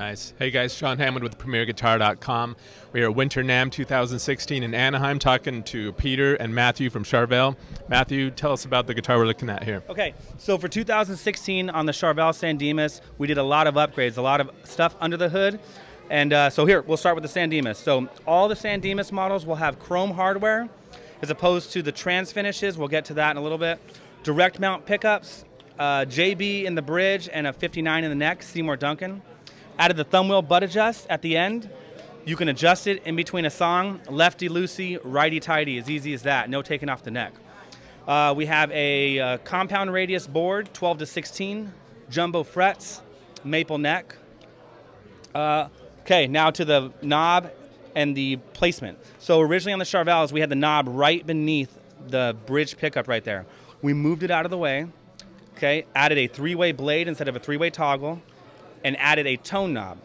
Nice. Hey guys, Sean Hammond with PremierGuitar.com. We are at Winter NAMM 2016 in Anaheim talking to Peter and Matthew from Charvel. Matthew, tell us about the guitar we're looking at here. Okay, so for 2016 on the Charvel San Dimas, we did a lot of upgrades, a lot of stuff under the hood. And uh, so here, we'll start with the San Dimas. So all the San Dimas models will have chrome hardware as opposed to the trans finishes. We'll get to that in a little bit. Direct mount pickups, uh, JB in the bridge, and a 59 in the neck, Seymour Duncan. Added the thumb wheel butt adjust at the end. You can adjust it in between a song, lefty loosey, righty tighty, as easy as that, no taking off the neck. Uh, we have a uh, compound radius board, 12 to 16, jumbo frets, maple neck. Uh, Okay, now to the knob and the placement. So originally on the Charvels, we had the knob right beneath the bridge pickup right there. We moved it out of the way, okay, added a three-way blade instead of a three-way toggle, and added a tone knob.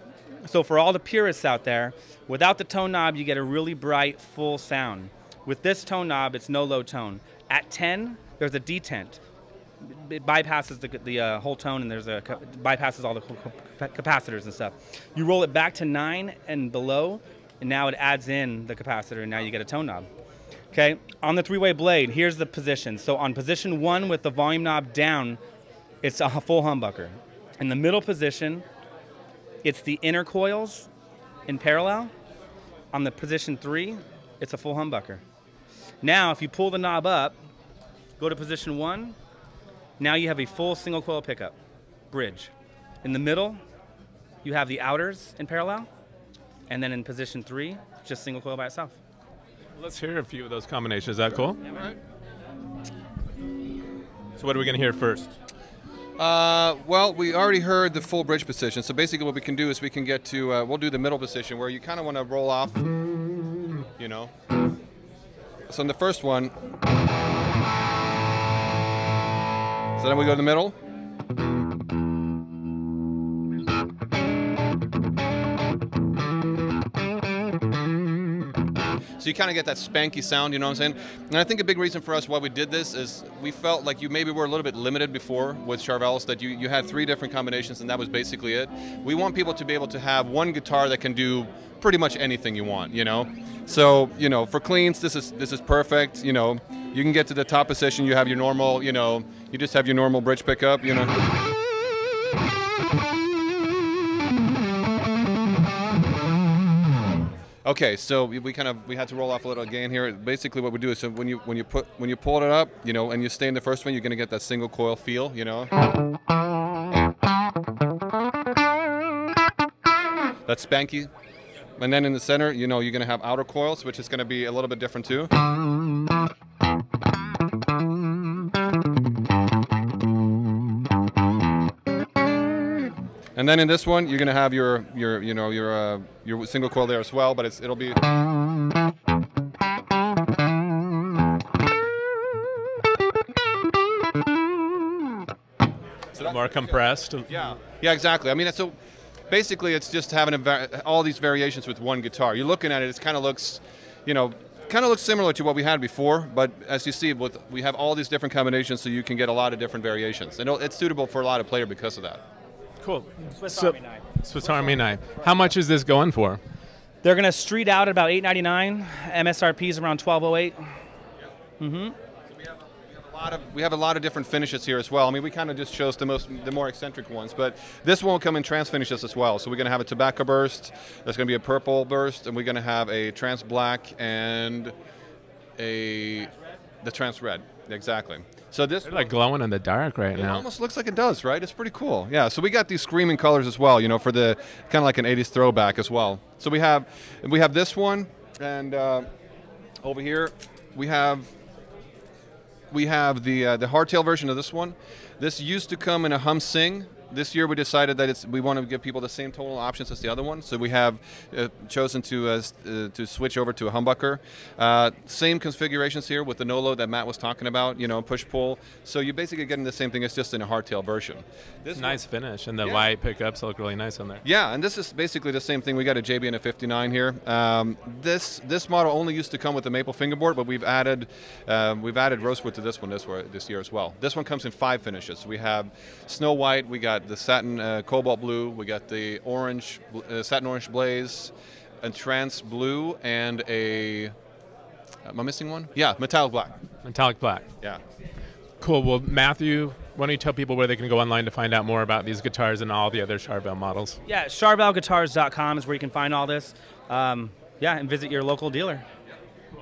So for all the purists out there, without the tone knob, you get a really bright, full sound. With this tone knob, it's no load tone. At 10, there's a detent it bypasses the, the uh, whole tone and there's a bypasses all the capacitors and stuff. You roll it back to nine and below, and now it adds in the capacitor, and now you get a tone knob. Okay, on the three-way blade, here's the position. So on position one with the volume knob down, it's a full humbucker. In the middle position, it's the inner coils in parallel. On the position three, it's a full humbucker. Now, if you pull the knob up, go to position one, now you have a full single coil pickup, bridge. In the middle, you have the outers in parallel, and then in position three, just single coil by itself. Let's hear a few of those combinations. Is that cool? Yeah, right. So what are we going to hear first? Uh, well, we already heard the full bridge position. So basically, what we can do is we can get to uh, we'll do the middle position where you kind of want to roll off, you know. So in the first one. So then we go to the middle. So you kind of get that spanky sound, you know what I'm saying? And I think a big reason for us why we did this is we felt like you maybe were a little bit limited before with Charvels, that you, you had three different combinations and that was basically it. We want people to be able to have one guitar that can do pretty much anything you want, you know? So, you know, for cleans, this is this is perfect, you know. You can get to the top position, you have your normal, you know, you just have your normal bridge pickup, you know. Okay, so we, kind of we had to roll off a little gain here. Basically, what we do is so when you when you put when you pull it up, you know, and you stay in the first one, you're gonna get that single coil feel, you know. That's spanky. And then in the center, you know, you're gonna have outer coils, which is gonna be a little bit different too. And then in this one, you're gonna have your your you know your uh, your single coil there as well, but it's it'll be. So more compressed. Yeah, yeah, exactly. I mean, so basically, it's just having all these variations with one guitar. You're looking at it, it kind of looks, you know, kind of looks similar to what we had before, but as you see, with, we have all these different combinations, so you can get a lot of different variations, and it's suitable for a lot of players because of that. Cool. Swiss so, Army knife. Swiss Army knife. How much is this going for? They're gonna street out at about 8.99. MSRP is around 12.08. Mm-hmm. Lot of, we have a lot of different finishes here as well. I mean, we kind of just chose the most, the more eccentric ones, but this one will come in trans finishes as well. So we're going to have a tobacco burst, there's going to be a purple burst, and we're going to have a trans black and a the trans red. Exactly. So this They're like glowing in the dark right it now. It almost looks like it does, right? It's pretty cool. Yeah. So we got these screaming colors as well, you know, for the kind of like an '80s throwback as well. So we have we have this one, and uh, over here we have we have the uh, the hardtail version of this one. This used to come in a hum sing this year we decided that it's we want to give people the same tonal options as the other one. So we have uh, chosen to uh, uh, to switch over to a humbucker. Uh, same configurations here with the no load that Matt was talking about. You know, push pull. So you're basically getting the same thing. It's just in a hardtail version. This nice one, finish, and the yeah. white pickups look really nice on there. Yeah, and this is basically the same thing. We got a JB and a 59 here. Um, this this model only used to come with the maple fingerboard, but we've added uh, we've added rosewood to this one this this year as well. This one comes in five finishes. We have snow white. We got got the satin uh, cobalt blue. We got the orange, uh, satin orange blaze, a trans blue, and a. Am I missing one? Yeah, metallic black. Metallic black. Yeah. Cool. Well, Matthew, why don't you tell people where they can go online to find out more about these guitars and all the other Charvel models? Yeah, charvelguitars.com is where you can find all this. Um, yeah, and visit your local dealer.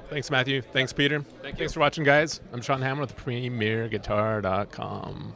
Thanks, Matthew. Thanks, Peter. Thank you. Thanks for watching, guys. I'm Sean Hammond with PremierGuitar.com.